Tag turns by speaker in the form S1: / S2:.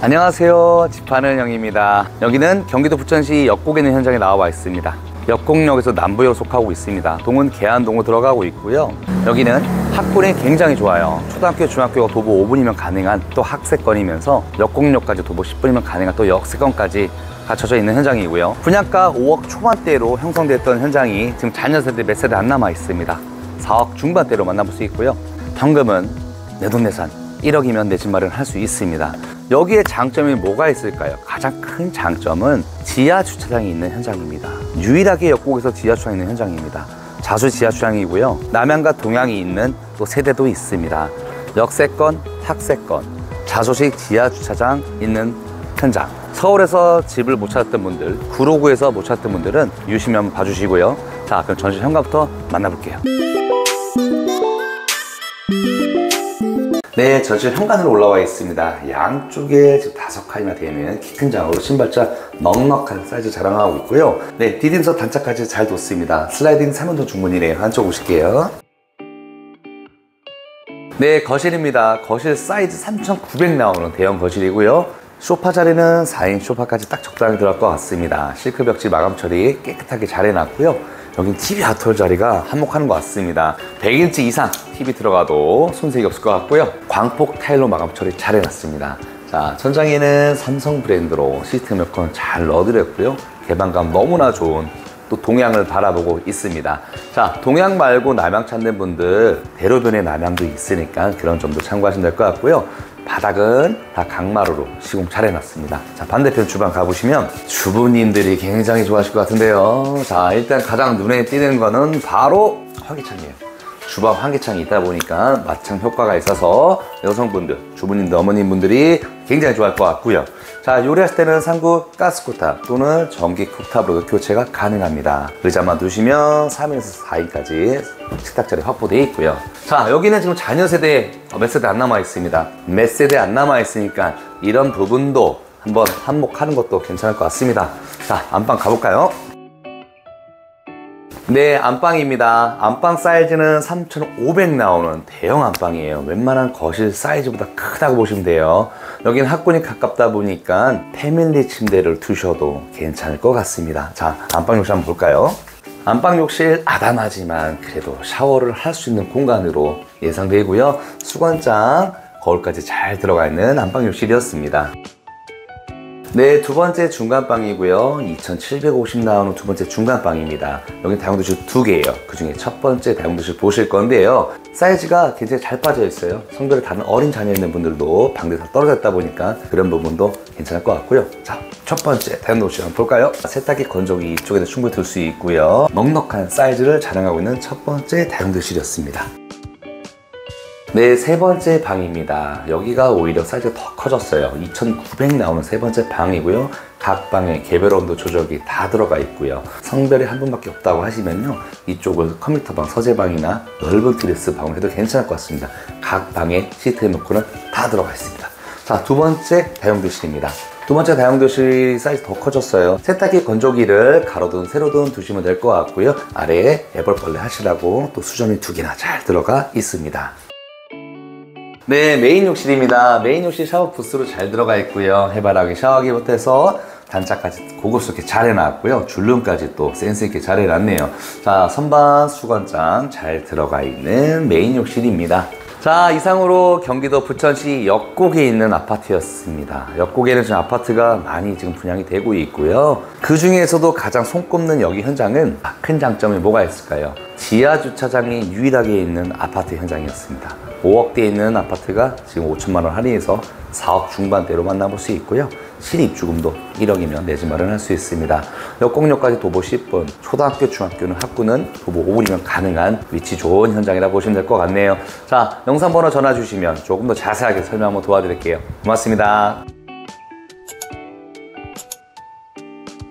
S1: 안녕하세요. 집하는 형입니다. 여기는 경기도 부천시 역곡에 있는 현장에 나와 있습니다. 역곡역에서 남부역 속하고 있습니다. 동은 계안동으로 들어가고 있고요. 여기는 학군이 굉장히 좋아요. 초등학교 중학교가 도보 5분이면 가능한 또 학세권이면서 역곡역까지 도보 10분이면 가능한 또 역세권까지 갖춰져 있는 현장이고요. 분양가 5억 초반대로 형성됐던 현장이 지금 자녀 세대 몇 세대 안 남아 있습니다. 4억 중반대로 만나볼 수 있고요. 현금은 내 돈 내산 1억이면 내 집 마련할 수 있습니다. 여기에 장점이 뭐가 있을까요? 가장 큰 장점은 지하 주차장이 있는 현장입니다. 유일하게 역곡에서 지하 주차장이 있는 현장입니다. 자수 지하 주차장이고요. 남양과 동양이 있는 또 세대도 있습니다. 역세권, 탁세권, 자소식 지하 주차장 있는 현장. 서울에서 집을 못 찾았던 분들, 구로구에서 못 찾았던 분들은 유심히 한번 봐주시고요. 자, 그럼 전실 현관부터 만나볼게요. 네, 전실 현관으로 올라와 있습니다. 양쪽에 지금 다섯 칸이나 되는 키 큰 장으로 신발장 넉넉한 사이즈 자랑하고 있고요. 네, 디딤석 단차까지 잘 뒀습니다. 슬라이딩 3연동 중문이네요. 안쪽 오실게요. 네, 거실입니다. 거실 사이즈 3,900 나오는 대형 거실이고요. 소파 자리는 4인 소파까지 딱 적당히 들어갈 것 같습니다. 실크 벽지 마감 처리 깨끗하게 잘 해놨고요. 여긴 TV art wall 자리가 한몫하는 것 같습니다. 100인치 이상 TV 들어가도 손색이 없을 것 같고요. 광폭 타일로 마감 처리 잘 해놨습니다. 자, 천장에는 삼성 브랜드로 시스템 에어컨 잘 넣어드렸고요. 개방감 너무나 좋은 또 동양을 바라보고 있습니다. 자, 동양 말고 남양 찾는 분들 대로변에 남양도 있으니까 그런 점도 참고하시면 될 것 같고요. 바닥은 다 강마루로 시공 잘 해놨습니다. 자, 반대편 주방 가보시면 주부님들이 굉장히 좋아하실 것 같은데요. 자, 일단 가장 눈에 띄는 거는 바로 환기창이에요. 주방 환기창이 있다 보니까 마창 효과가 있어서 여성분들, 주부님들, 어머님분들이 굉장히 좋아할 것 같고요. 자, 요리하실 때는 상구 가스 쿡탑 또는 전기 쿡탑으로도 교체가 가능합니다. 의자만 두시면 3인에서 4인까지 식탁 자리 확보되어 있고요. 자, 여기는 지금 자녀 세대 몇 세대 안 남아 있습니다. 몇 세대 안 남아 있으니까 이런 부분도 한번 한몫하는 것도 괜찮을 것 같습니다. 자, 안방 가볼까요? 네, 안방입니다. 안방 사이즈는 3,500 나오는 대형 안방이에요. 웬만한 거실 사이즈보다 크다고 보시면 돼요. 여기는 학군이 가깝다 보니까 패밀리 침대를 두셔도 괜찮을 것 같습니다. 자, 안방 욕실 한번 볼까요? 안방 욕실 아담하지만 그래도 샤워를 할 수 있는 공간으로 예상되고요. 수건장, 거울까지 잘 들어가 있는 안방 욕실이었습니다. 네, 두 번째 중간방이고요. 2,750 나오는 두 번째 중간방입니다. 여기 다용도실 두 개예요. 그 중에 첫 번째 다용도실 보실 건데요. 사이즈가 굉장히 잘 빠져 있어요. 성별이 다른 어린 자녀 있는 분들도 방대 다 떨어졌다 보니까 그런 부분도 괜찮을 것 같고요. 자, 첫 번째 다용도실 한번 볼까요? 세탁기 건조기 이쪽에도 충분히 둘수 있고요. 넉넉한 사이즈를 자랑하고 있는 첫 번째 다용도실이었습니다. 네, 세 번째 방입니다. 여기가 오히려 사이즈가 더 커졌어요. 2,900 나오는 세 번째 방이고요. 각 방에 개별 온도 조절기 다 들어가 있고요. 성별이 한 분밖에 없다고 하시면요. 이쪽을 컴퓨터방, 서재방이나 넓은 드레스 방으로 해도 괜찮을 것 같습니다. 각 방에 시트에 놓고는 다 들어가 있습니다. 자, 두 번째 다용도실입니다. 두 번째 다용도실 사이즈 더 커졌어요. 세탁기 건조기를 가로든 세로든 두시면 될 것 같고요. 아래에 애벌빨래 하시라고 또 수전이 두 개나 잘 들어가 있습니다. 네, 메인 욕실입니다. 메인 욕실 샤워 부스로 잘 들어가 있고요. 해바라기 샤워기부터 해서 단차까지 고급스럽게 잘 해놨고요. 줄눈까지 또 센스있게 잘 해놨네요. 자, 선반 수건장 잘 들어가 있는 메인 욕실입니다. 자, 이상으로 경기도 부천시 역곡에 있는 아파트였습니다. 역곡에는 지금 아파트가 많이 지금 분양이 되고 있고요. 그 중에서도 가장 손꼽는 여기 현장은 큰 장점이 뭐가 있을까요? 지하 주차장이 유일하게 있는 아파트 현장이었습니다. 5억대에 있는 아파트가 지금 5천만 원 할인해서 4억 중반대로 만나볼 수 있고요. 실입주금도 1억이면 내 집 마련할 수 있습니다. 역곡역까지 도보 10분, 초등학교, 중학교는 학구는 도보 5분이면 가능한 위치 좋은 현장이라 보시면 될 것 같네요. 자, 영상 번호 전화 주시면 조금 더 자세하게 설명 한번 도와드릴게요. 고맙습니다.